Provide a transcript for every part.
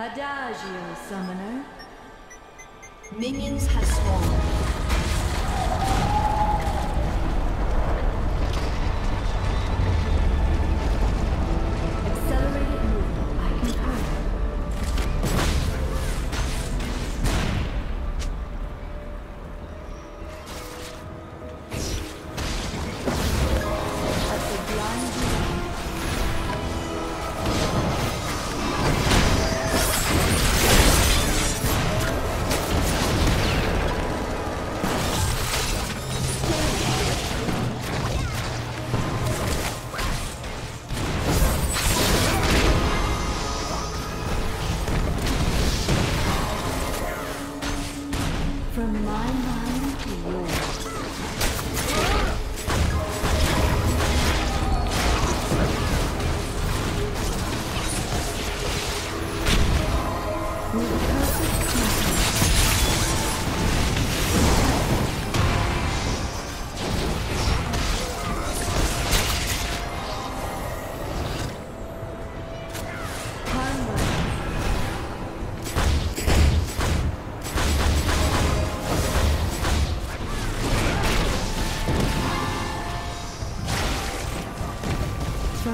Adagio, summoner. Minions have spawned.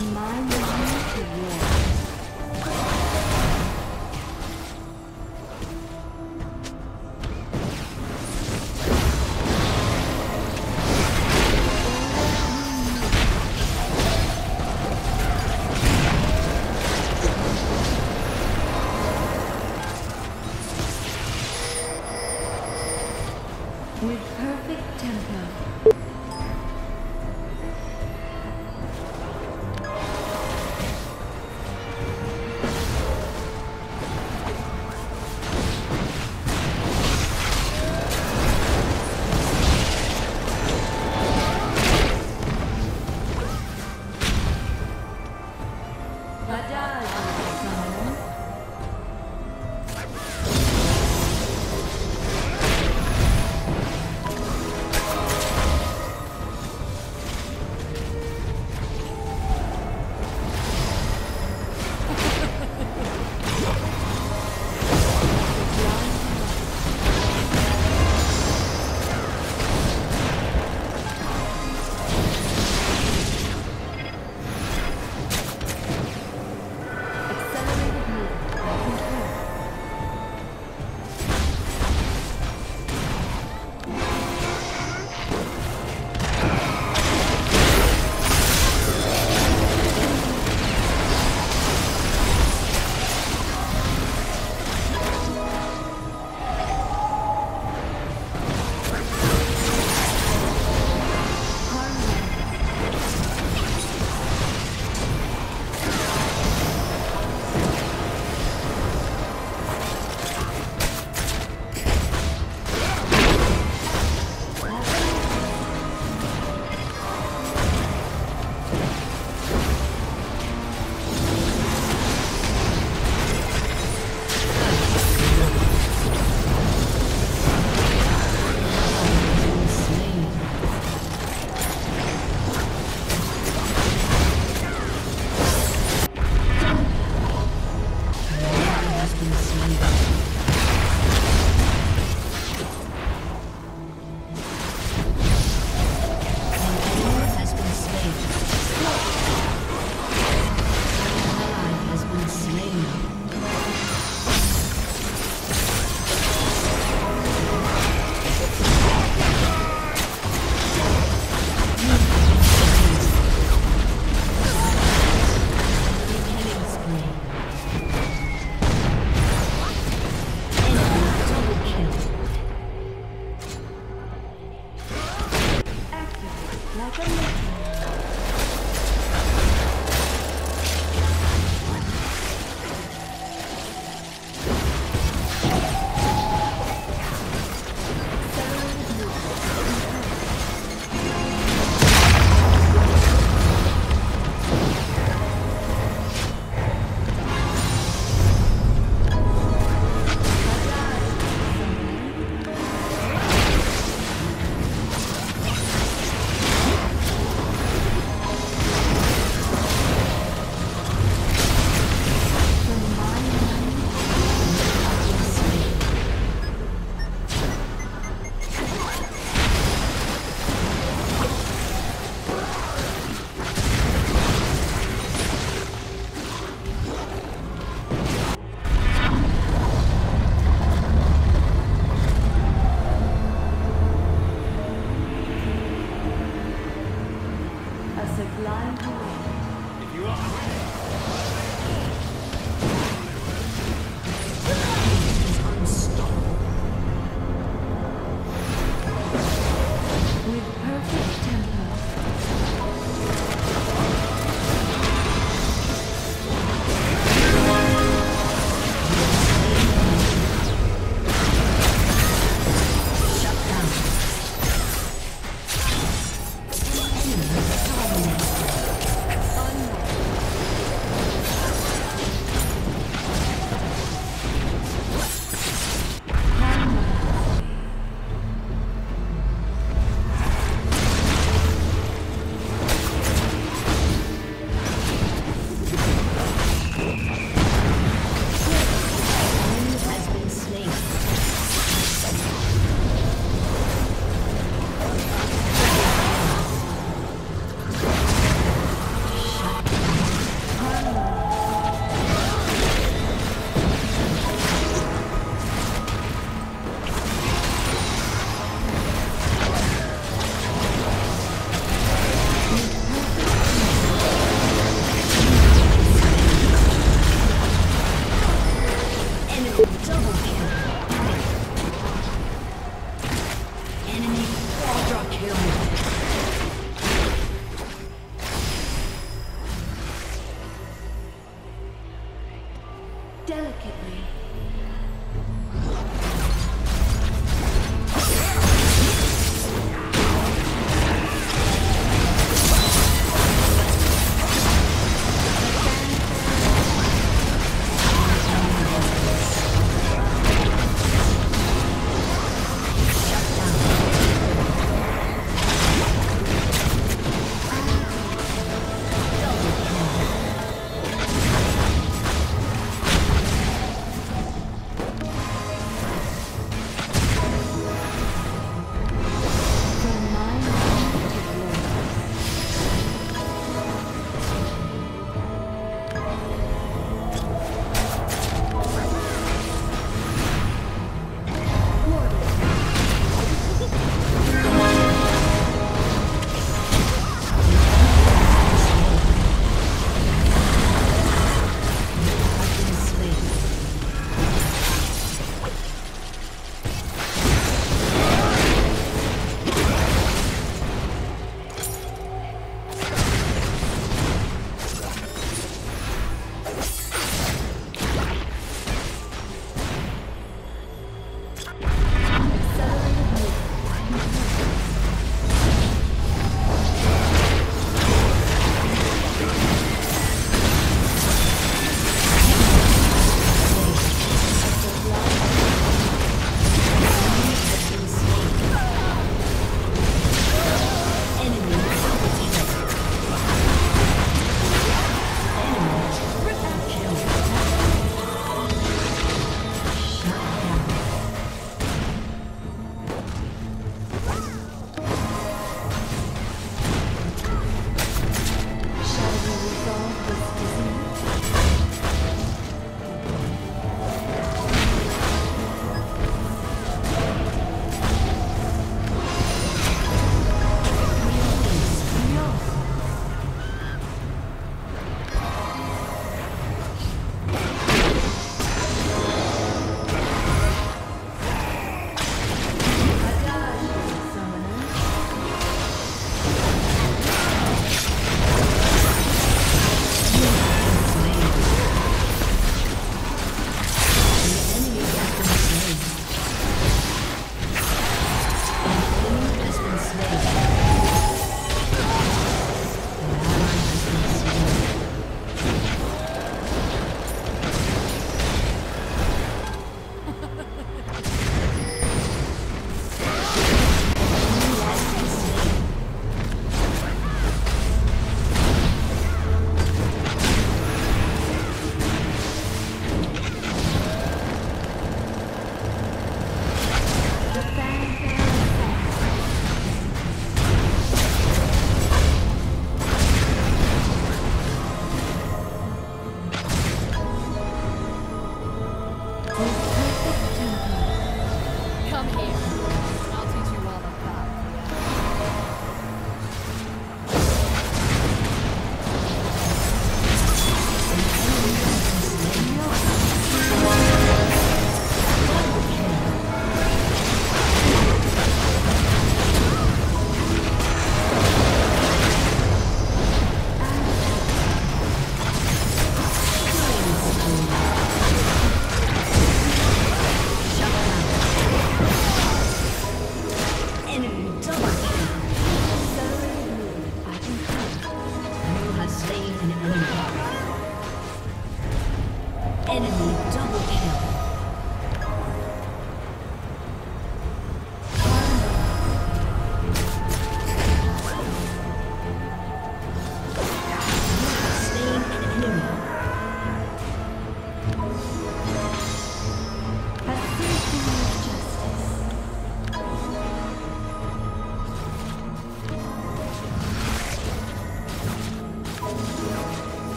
Allow my mind to war.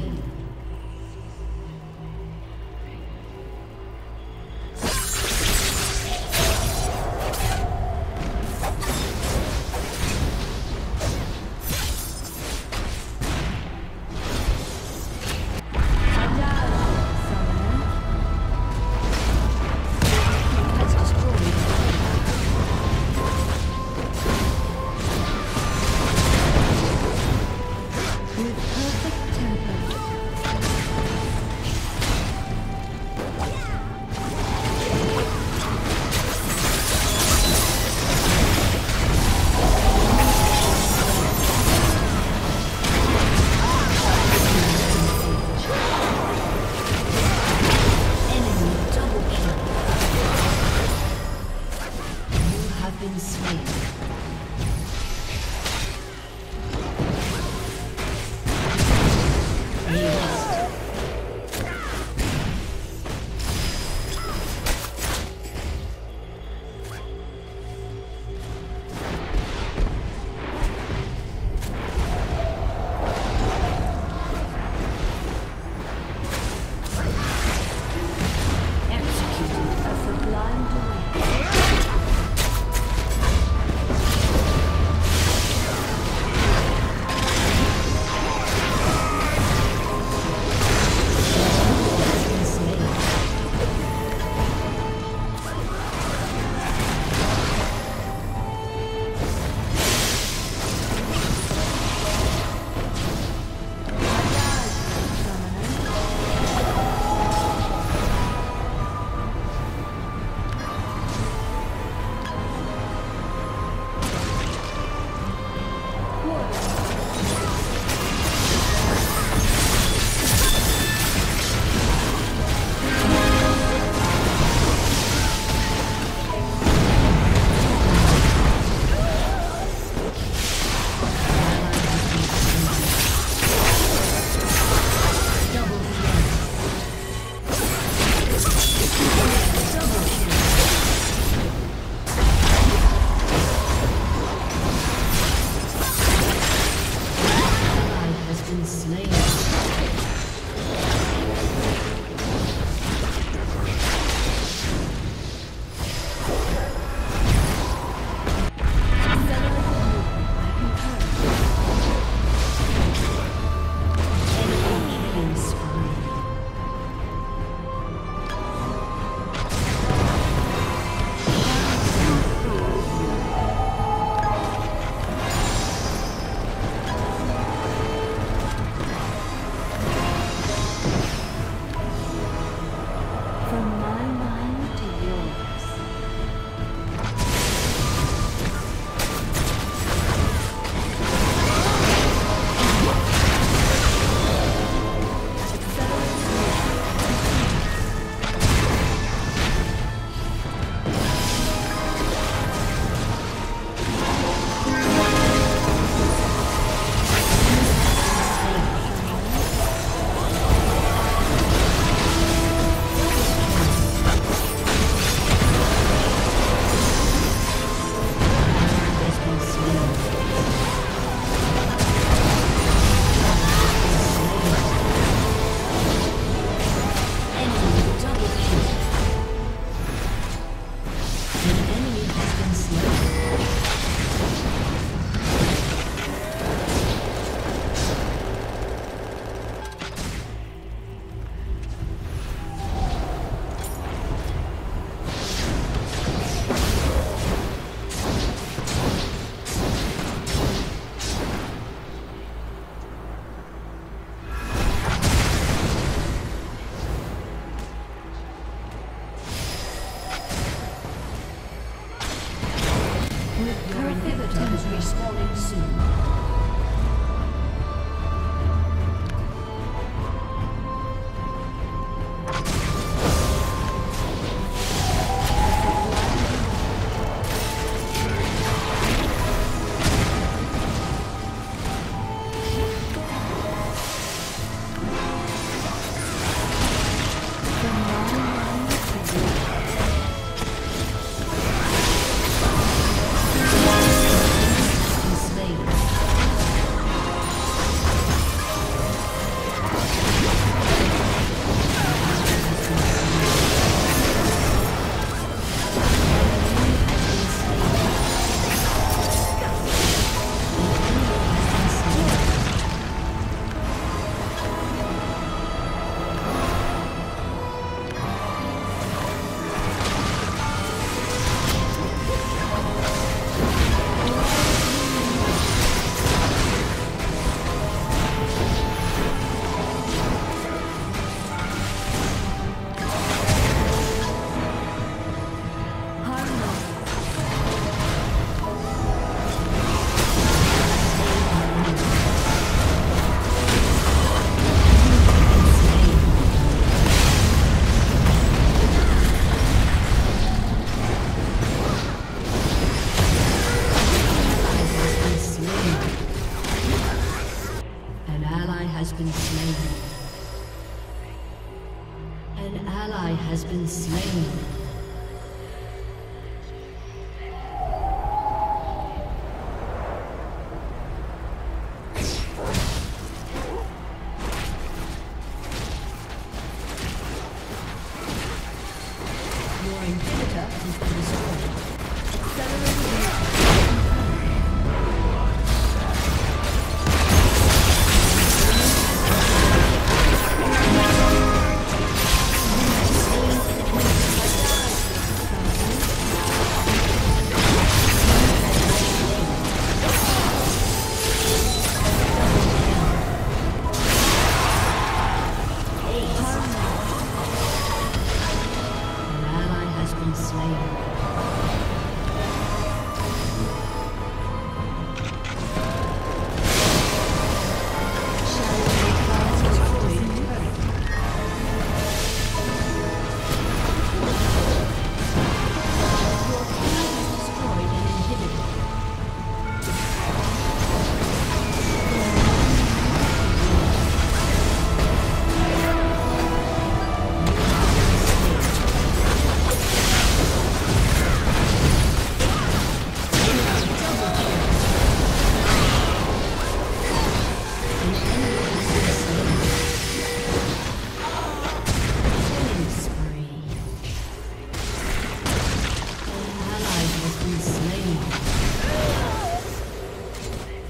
Slain.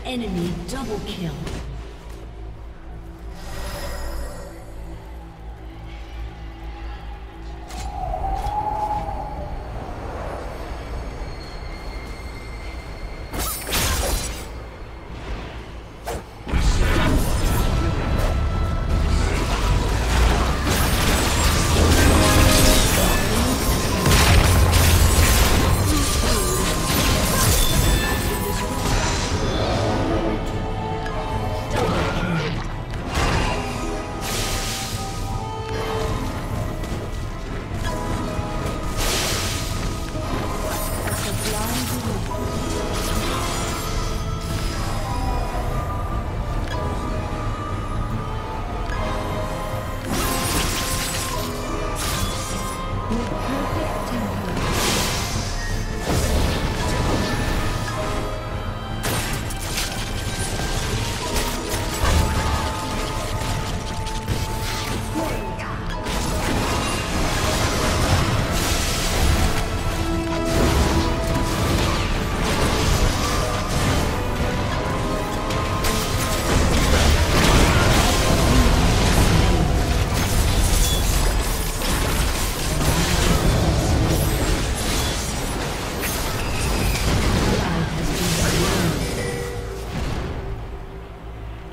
Enemy double kill.